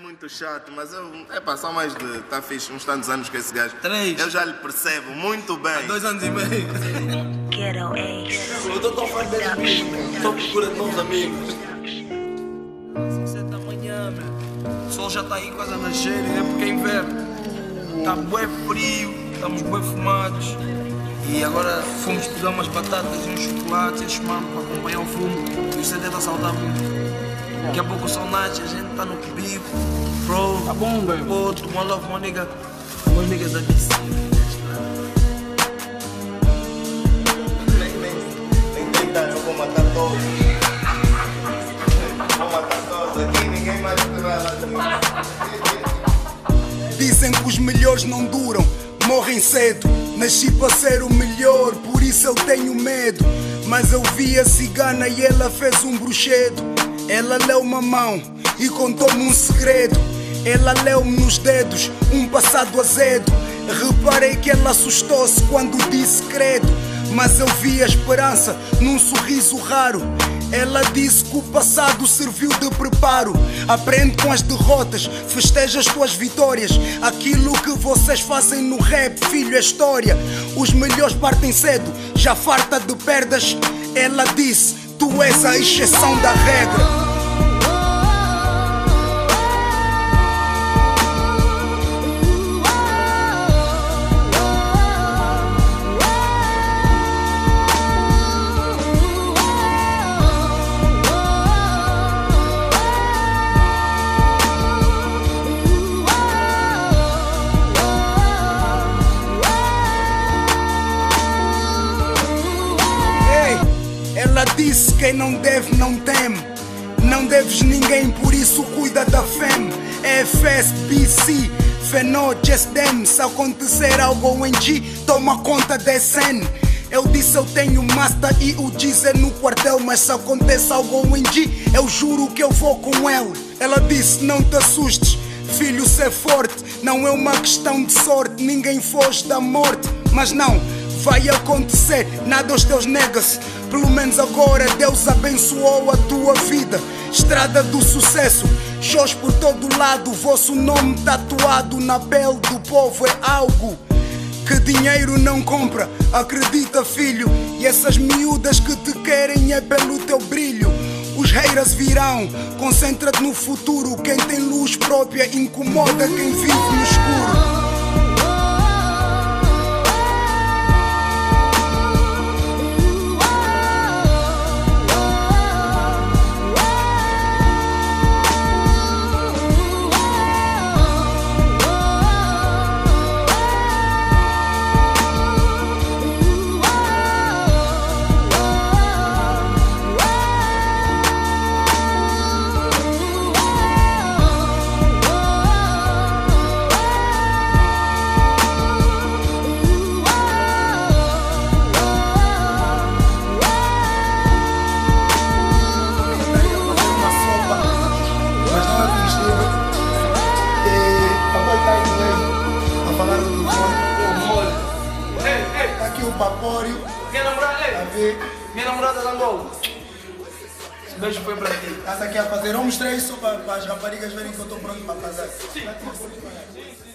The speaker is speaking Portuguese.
muito chato, mas eu. É pá, só mais de. Tá fixe, uns tantos anos com esse gajo. Três. Eu já lhe percebo muito bem. Dois anos e meio. Ghetto Ace. Eu tô tão farto mesmo. Tô à procura de novos amigos. São sete da manhã, meu. O sol já tá aí quase a nascer, né? Porque é inverno. Tá bué frio, estamos bué fumados. E agora fomos pegar umas batatas e uns chocolates e mano para acompanhar o fumo. E o CD tá saudável muito. Daqui a pouco são nasce, a gente tá no bico. Bro, Tá bom, velho. outro, one love, one nigga. One niggas nem tentar, eu vou matar todos. Vou matar todos aqui, ninguém mais vai lá. Dizem que os melhores não duram, morrem cedo. Nasci para ser o melhor, por isso eu tenho medo. Mas eu vi a cigana e ela fez um bruxedo. Ela leu uma mão e contou-me um segredo. Ela leu-me nos dedos um passado azedo. Reparei que ela assustou-se quando disse credo. Mas eu vi a esperança num sorriso raro. Ela disse que o passado serviu de preparo. Aprende com as derrotas, festeja as tuas vitórias. Aquilo que vocês fazem no rap, filho, é história. Os melhores partem cedo, já farta de perdas. Ela disse: Tu és a exceção da regra. Quem não deve não teme. Não deves ninguém, por isso cuida da fame. FS, BC, Fenó, Just Them. Se acontecer algo em G, toma conta da SN. Eu disse eu tenho master e o dizer no quartel, mas se acontece algo em G, eu juro que eu vou com ele. Ela disse não te assustes, filho ser forte, não é uma questão de sorte, ninguém foge da morte, mas não. Vai acontecer, nada aos teus nega-se. Pelo menos agora Deus abençoou a tua vida. Estrada do sucesso, shows por todo lado. Vosso nome tatuado na pele do povo é algo que dinheiro não compra. Acredita, filho. E essas miúdas que te querem é pelo teu brilho. Os haters virão, concentra-te no futuro. Quem tem luz própria incomoda quem vive no aqui o papório, minha namorada, ei. Minha namorada da Angola. Esse beijo foi pra ti. Essa aqui a fazer. Eu mostrei isso para as raparigas verem que eu estou pronto para casar. Sim, sim.